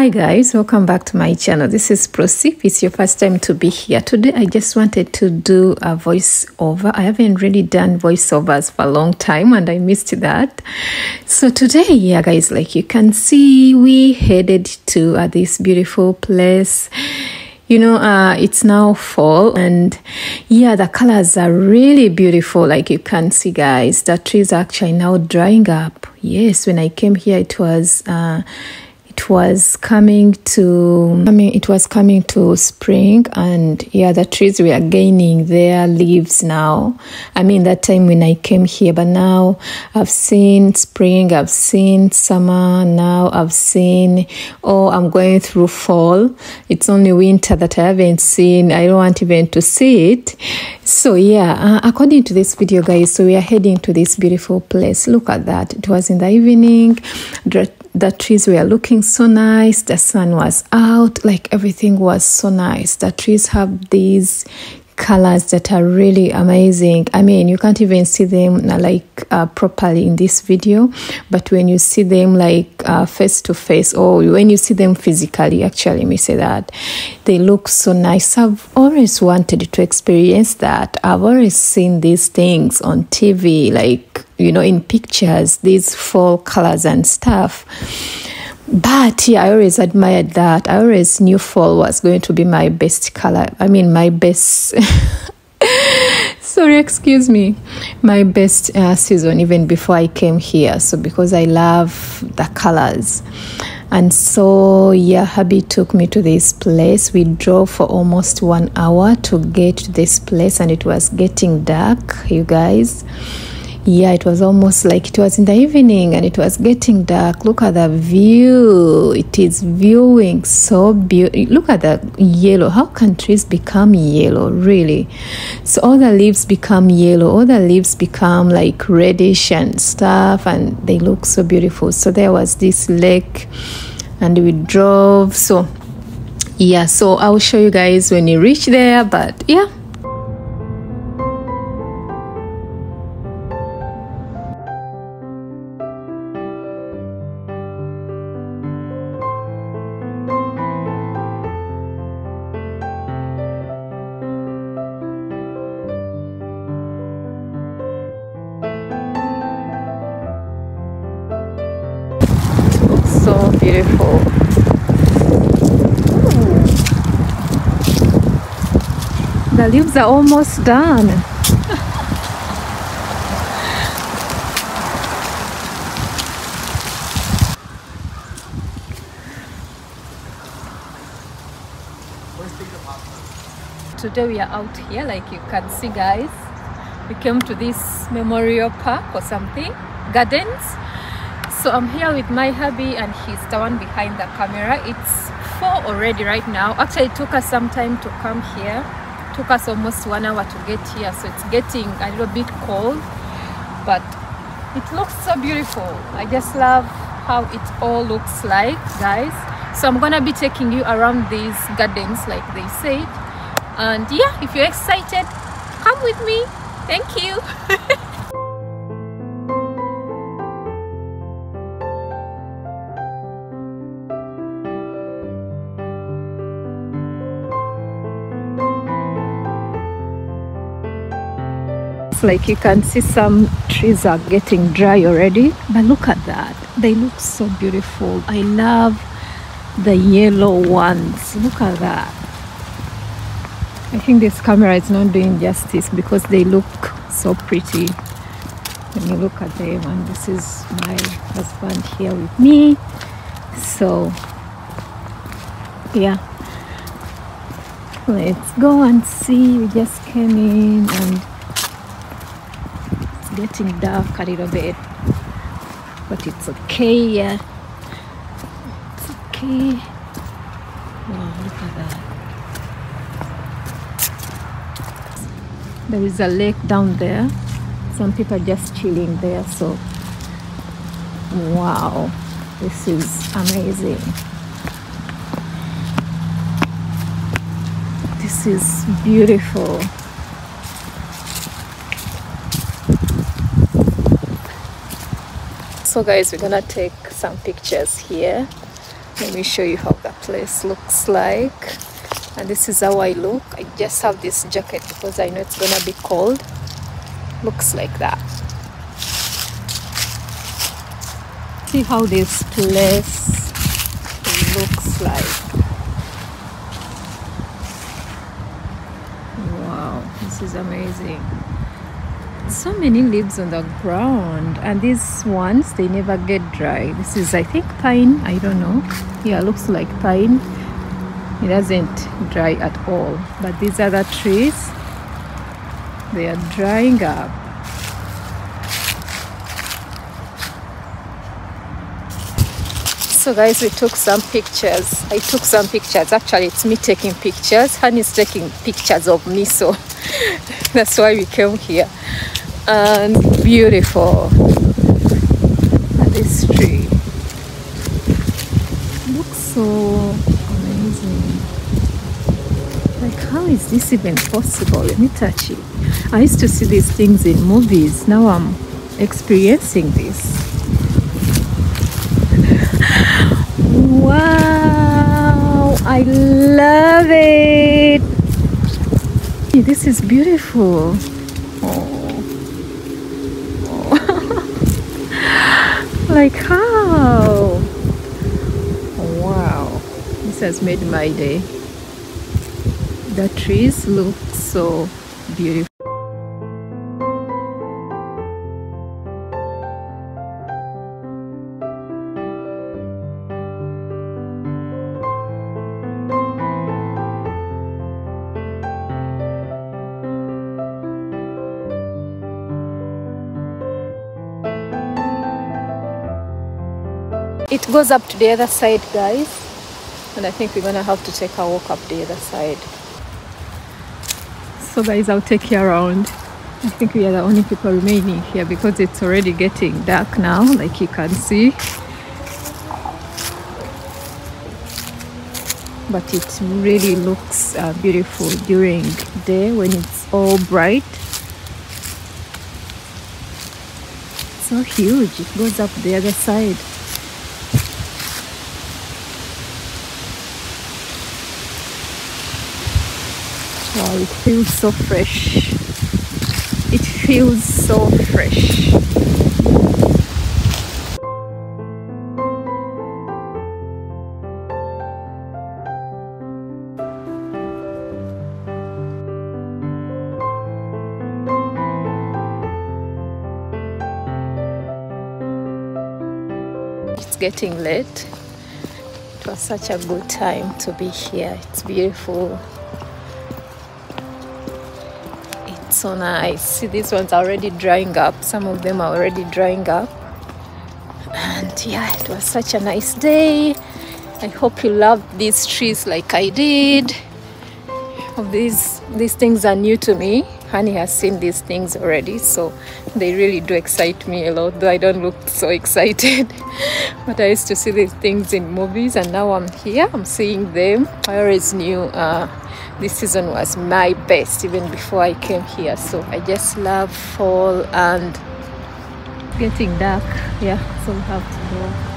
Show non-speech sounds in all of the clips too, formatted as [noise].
hi guys. Welcome back to my channel. This is Prosi if it's your first time to be here. Today i just wanted to do a voiceover. I haven't really done voiceovers for a long time and i missed that. So today yeah guys like you can see we headed to uh, this beautiful place. You know uh, it's now fall and yeah the colors are really beautiful like you can see guys. The trees are actually now drying up. Yes when i came here it was uh, it was coming to I mean it was coming to spring and yeah the trees were gaining their leaves now. I mean that time when I came here but now I've seen spring I've seen summer now I've seen oh I'm going through fall. It's only winter that I haven't seen. I don't want even to see it. So yeah uh, according to this video guys so we are heading to this beautiful place. Look at that. It was in the evening. The trees were looking so nice the sun was out like everything was so nice. The trees have these colors that are really amazing. I mean you can't even see them uh, like uh, properly in this video but when you see them like uh, face to face or when you see them physically actually me say that they look so nice. I've always wanted to experience that. I've always seen these things on tv like you know in pictures these fall colors and stuff but yeah i always admired that. I always knew fall was going to be my best color. I mean my best [laughs] sorry excuse me. My best uh, season even before i came here. So because i love the colors. And so yeah hubby took me to this place. We drove for almost one hour to get to this place and it was getting dark you guys yeah it was almost like it was in the evening and it was getting dark. Look at the view. It is viewing so beautiful look at the yellow. How can trees become yellow really? So all the leaves become yellow. All the leaves become like reddish and stuff and they look so beautiful. So there was this lake and we drove. So yeah so i'll show you guys when you reach there but yeah beautiful. Ooh. The leaves are almost done. Today we are out here like you can see guys. We came to this memorial park or something, gardens so i'm here with my hubby and he's the one behind the camera. It's four already right now. Actually it took us some time to come here. It took us almost one hour to get here so it's getting a little bit cold but it looks so beautiful. I just love how it all looks like guys. So i'm gonna be taking you around these gardens like they said. And yeah if you're excited come with me. Thank you [laughs] like you can see some trees are getting dry already. But look at that. They look so beautiful. I love the yellow ones. Look at that. I think this camera is not doing justice because they look so pretty. When you look at them and this is my husband here with me. So yeah. Let's go and see. We just came in and getting dark a little bit but it's okay yeah. It's okay. Wow look at that. There is a lake down there. Some people are just chilling there so wow this is amazing. This is beautiful so guys we're gonna take some pictures here. Let me show you how the place looks like. And this is how I look. I just have this jacket because I know it's gonna be cold. Looks like that. See how this place looks like. Wow this is amazing so many leaves on the ground and these ones they never get dry. This is i think pine i don't know. Yeah looks like pine. It doesn't dry at all. But these other trees they are drying up. So guys we took some pictures. I took some pictures. Actually it's me taking pictures. Honey's taking pictures of me so [laughs] that's why we came here. And beautiful. This tree. Looks so amazing. Like how is this even possible? Let me touch it. I used to see these things in movies. Now i'm experiencing this. [laughs] Wow! I love it this is beautiful. Oh, [laughs] like how? Wow. This has made my day. The trees look so beautiful it goes up to the other side guys. And I think we're gonna have to take a walk up the other side. So guys I'll take you around. I think we are the only people remaining here because it's already getting dark now like you can see. But it really looks uh, beautiful during day when it's all bright. So huge. It goes up the other side Wow, it feels so fresh. It feels so fresh. It's getting late. It was such a good time to be here. It's beautiful. So nice. See these ones already drying up. Some of them are already drying up. And yeah it was such a nice day. I hope you love these trees like i did. These these things are new to me honey has seen these things already so they really do excite me a lot though i don't look so [laughs] excited. But i used to see these things in movies and now i'm here i'm seeing them. I always knew uh, this season was my best even before I came here. So I just love fall and getting dark yeah so we have to go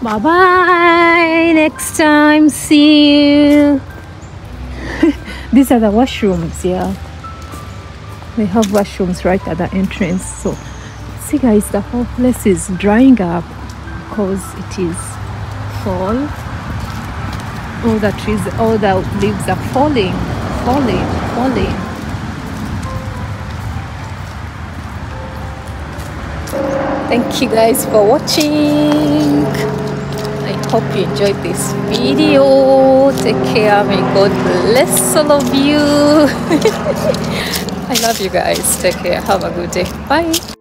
bye bye next time see you. [laughs] These are the washrooms yeah. They have washrooms right at the entrance. So see guys the whole place is drying up because it is fall. All the trees all the leaves are falling falling falling. Thank you guys for watching i hope you enjoyed this video. Take care may god bless all of you. [laughs] I love you guys. Take care. Have a good day. Bye